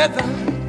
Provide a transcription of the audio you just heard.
weather